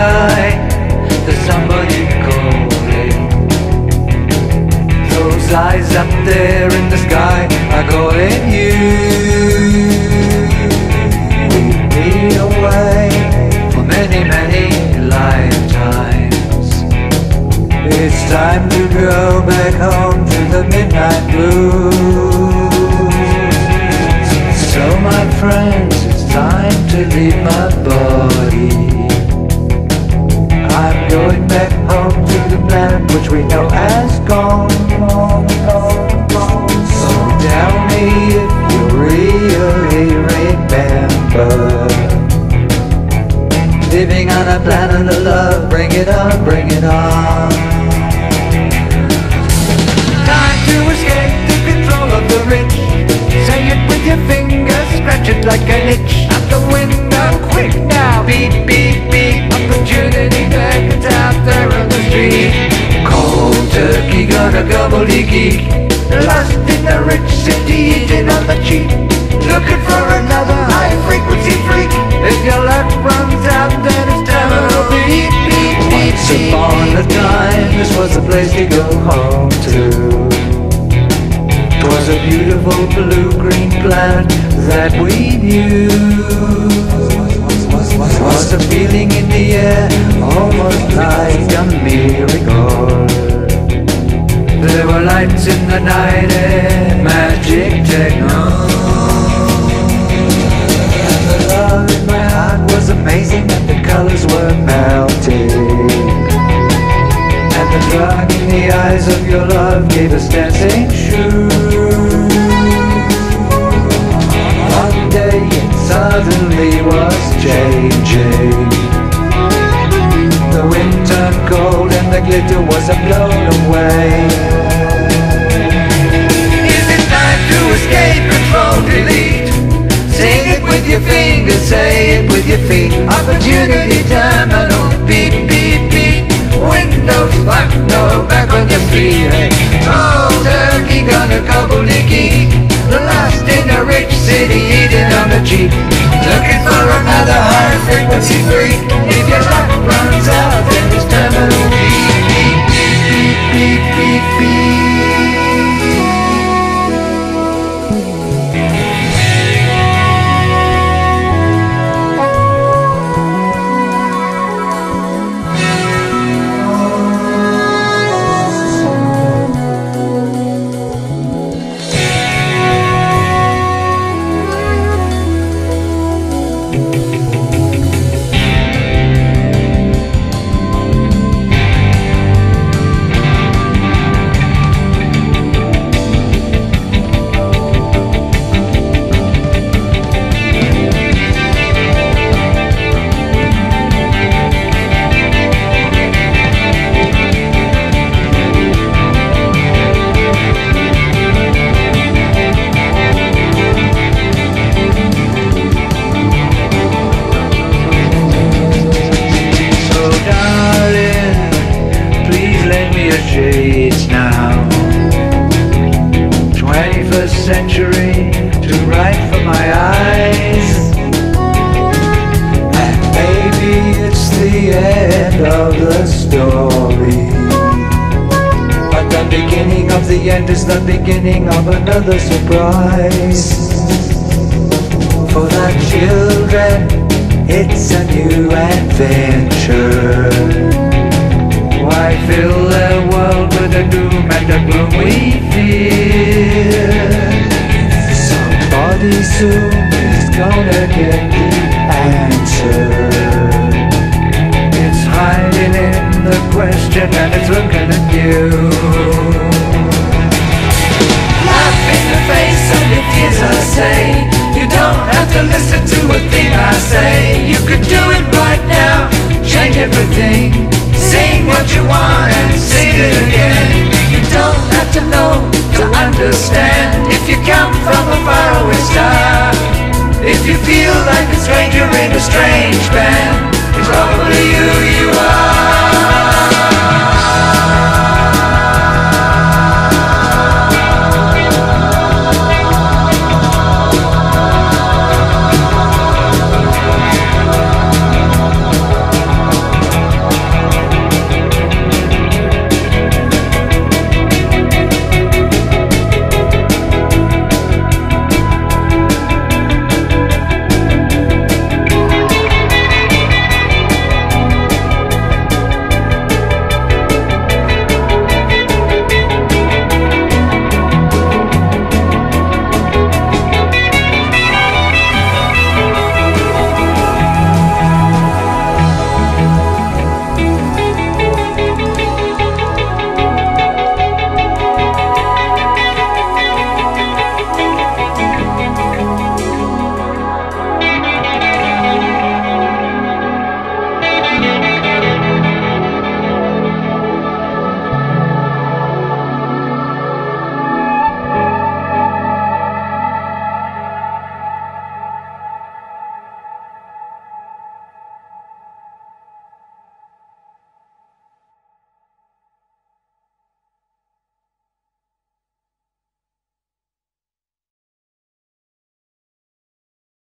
There's somebody calling. Those eyes up there in the sky Are calling you. We've been away For many, many lifetimes. It's time to go back home To the midnight blues. So my friends, it's time to leave my body. Remember. Living on a planet of love, bring it on, bring it on. Time to escape the control of the rich. Say it with your fingers, scratch it like an itch. Out the window, quick now. Beep, beep, beep. Opportunity beckons out there on the street. Cold turkey, gonna gobbledygook. Lost in the rich city, eating on the cheap. Place to go home to. Twas a beautiful blue-green planet that we knew. Was a feeling in the air, almost like a miracle. There were lights in the night and magic techno. Suddenly was changing. The wind turned cold and the glitter was blown away. Is it time to escape? Control delete. Sing it with your fingers, say it with your feet. Opportunity terminal, beep beep beep. Windows locked, no back on your feet. Oh, turkey gonna gobble Lost in a rich city, eating on the cheap. Frequency freak. Beginning of another surprise. For the children, it's a new adventure. Why fill their world with the doom and the gloom we fear? Somebody soon is gonna get listen to a thing I say. You could do it right now, change everything. Sing what you want and sing it again. You don't have to know to understand. If you come from a faraway star, if you feel like a stranger in a strange band, it's probably who you are.